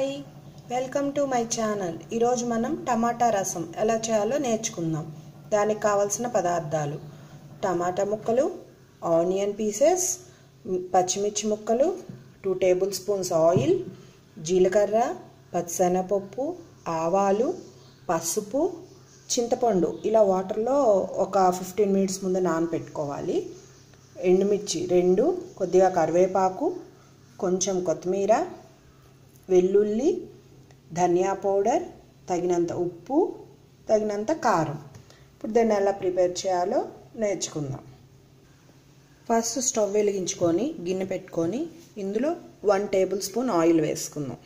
Hi. Welcome to my channel. ఈరోజు మనం టమాటా రసం ఎలా చేయాలో నేర్చుకుందాం. దానికి కావలసిన పదార్థాలు. టమాటా ముక్కలు ఆనియన్ పీసెస్ పచ్చిమిర్చి ముక్కలు టూ టేబుల్ స్పూన్స్ ఆయిల్ జీలకర్ర పచ్చిశనగపప్పు ఆవాలు పసుపు చింతపండు. ఇలా వాటర్లో ఒక ఫిఫ్టీన్ మినిట్స్ ముందు నానబెట్టుకోవాలి ఎండుమిర్చి రెండు కొద్దిగా కరివేపాకు కొంచెం కొత్తిమీర వెల్లుల్లి ధనియా పౌడర్ తగినంత ఉప్పు తగినంత కారం. ఇప్పుడు దాన్ని ఎలా ప్రిపేర్ చేయాలో నేర్చుకుందాం. ఫస్ట్ స్టవ్ వెలిగించుకొని గిన్నె పెట్టుకొని ఇందులో వన్ టేబుల్ స్పూన్ ఆయిల్ వేసుకుందాం.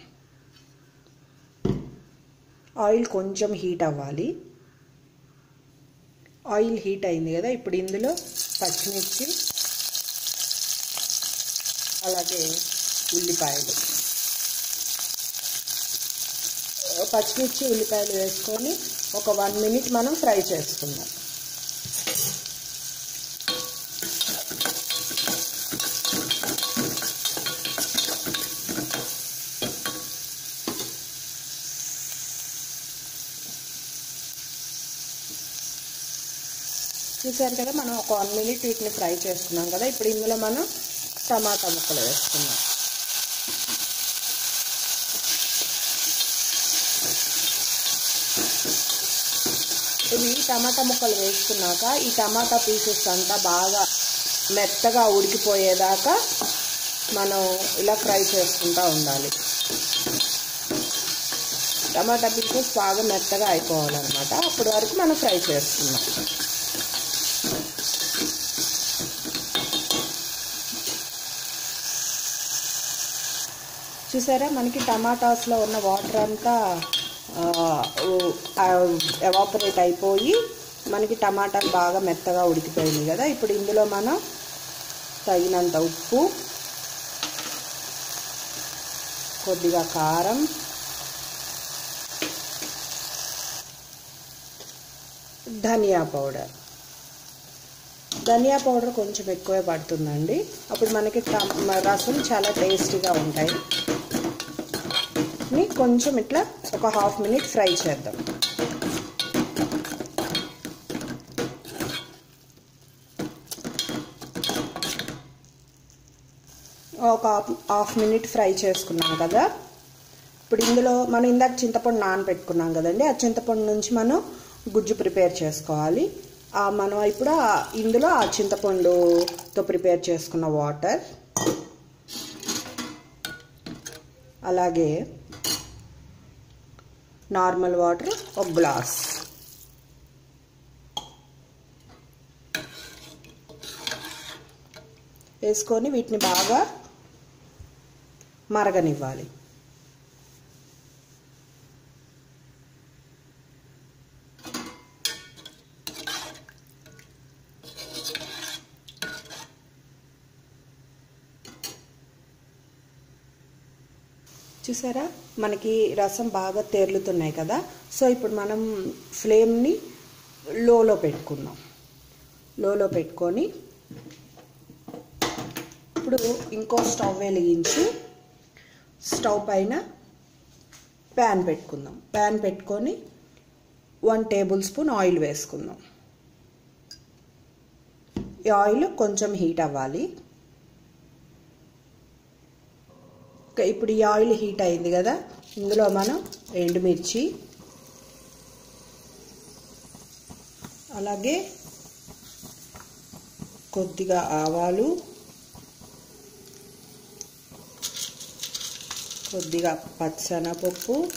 ఆయిల్ కొంచెం హీట్ అవ్వాలి. ఆయిల్ హీట్ అయింది కదా ఇప్పుడు ఇందులో పచ్చిమిర్చి అలాగే ఉల్లిపాయలు. పచ్చిమిర్చి ఉల్లిపాయలు వేసుకొని ఒక వన్ మినిట్ మనం ఫ్రై చేసుకుందాం. చూసారు కదా మనం ఒక వన్ మినిట్ వీటిని ఫ్రై చేసుకున్నాం కదా ఇప్పుడు ఇందులో మనం టమాటా ముక్కలు వేసుకున్నాం ఇవి టమాటా ముక్కలు వేసుకున్నాక ఈ టమాటా పీసెస్ అంతా బాగా మెత్తగా ఉడికిపోయేదాకా మనం ఇలా ఫ్రై చేసుకుంటూ ఉండాలి. టమాటా పీసెస్ బాగా మెత్తగా అయిపోవాలన్నమాట. అప్పటి వరకు మనం ఫ్రై చేసుకుందాం. చూసారా? మనకి టమాటాస్లో ఉన్న వాటర్ అంతా ఎవాపరేట్ అయిపోయి మనకి టమాటాలు బాగా మెత్తగా ఉడికిపోయింది కదా. ఇప్పుడు ఇందులో మనం తగినంత ఉప్పు కొద్దిగా కారం ధనియా పౌడర్. ధనియా పౌడర్ కొంచెం ఎక్కువే పడుతుందండి. అప్పుడు మనకి రసం చాలా టేస్టీగా ఉంటాయి. కొంచెం ఇట్లా ఒక హాఫ్ మినిట్ ఫ్రై చేద్దాం. ఒక హాఫ్ మినిట్ ఫ్రై చేసుకున్నాం కదా. ఇప్పుడు ఇందులో మనం ఇందాక చింతపండు నానబెట్టుకున్నాం కదండి. ఆ చింతపండు నుంచి మనం గుజ్జు ప్రిపేర్ చేసుకోవాలి. మనం ఇప్పుడు ఇందులో ఆ చింతపండుతో ప్రిపేర్ చేసుకున్న వాటర్. అలాగే నార్మల్ వాటర్ ఒక గ్లాస్. వేసుకొని వీటిని బాగా మరగనివ్వాలి. చూసారా? మనకి రసం బాగా తేలుతున్నాయి కదా? సో ఇప్పుడు మనం ఫ్లేమ్ని లోలో పెట్టుకుందాం. లోలో పెట్టుకొని ఇప్పుడు ఇంకో స్టవ్ వెలిగించి స్టవ్ పైన ప్యాన్ పెట్టుకుందాం. ప్యాన్ పెట్టుకొని వన్ టేబుల్ స్పూన్ ఆయిల్ వేసుకుందాం. ఈ ఆయిల్ కొంచెం హీట్ అవ్వాలి. ఇప్పుడు ఈ ఆయిల్ హీట్ అయింది కదా ఇందులో మనం ఎండుమిర్చి అలాగే కొద్దిగా ఆవాలు కొద్దిగా పచ్చనపప్పు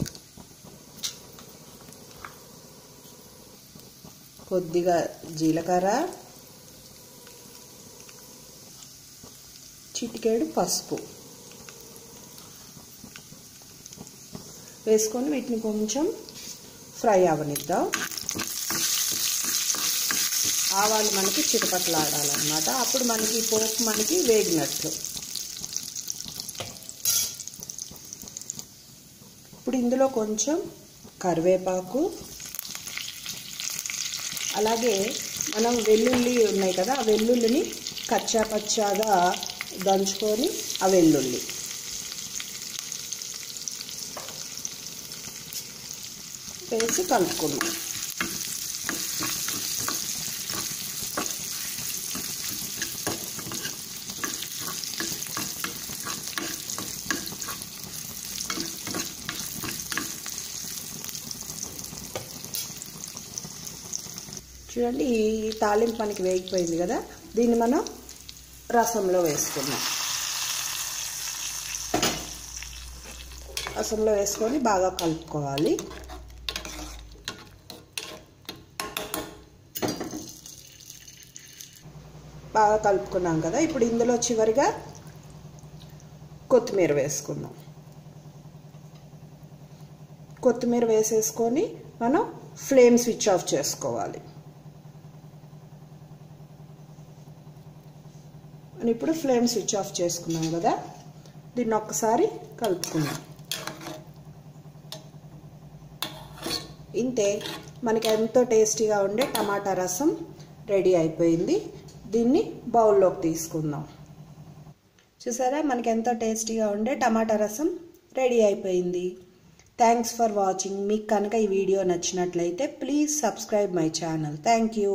కొద్దిగా జీలకర్ర చిటికేడు పసుపు. వేసుకొని వీటిని కొంచెం ఫ్రై అవనిద్దాం. ఆవాలు మనకి చిటపట్లాడాలన్నమాట. అప్పుడు మనకి పోపు మనకి వేగినట్లు ఇప్పుడు ఇందులో కొంచెం కరివేపాకు. అలాగే మనం వెల్లుల్లి ఉన్నాయి కదా ఆ వెల్లుల్లిని కచ్చా పచ్చాగా దంచుకొని ఆ వెల్లుల్లి. వేసి కలుపుకుందాం చూడండి ఈ తాలింపు మనకి వేగిపోయింది కదా? దీన్ని మనం రసంలో వేసుకుందాం. రసంలో వేసుకొని బాగా కలుపుకోవాలి. బాగా కలుపుకున్నాం కదా. ఇప్పుడు ఇందులో చివరిగా కొత్తిమీర వేసుకుందాం. కొత్తిమీర వేసేసుకొని మనం ఫ్లేమ్ స్విచ్ ఆఫ్ చేసుకోవాలి. ఇప్పుడు ఫ్లేమ్ స్విచ్ ఆఫ్ చేసుకున్నాం కదా. దీన్ని ఒక్కసారి కలుపుకుందాం. ఇంతే. మనకి ఎంతో టేస్టీగా ఉండే టమాటా రసం రెడీ అయిపోయింది. దీన్ని బౌల్లోకి తీసుకుందాం. చూసారా? మనకి ఎంతో టేస్టీగా ఉండే టమాటా రసం రెడీ అయిపోయింది. థ్యాంక్స్ ఫర్ వాచింగ్ మీకు కనుక ఈ వీడియో నచ్చినట్లయితే please subscribe my channel thank you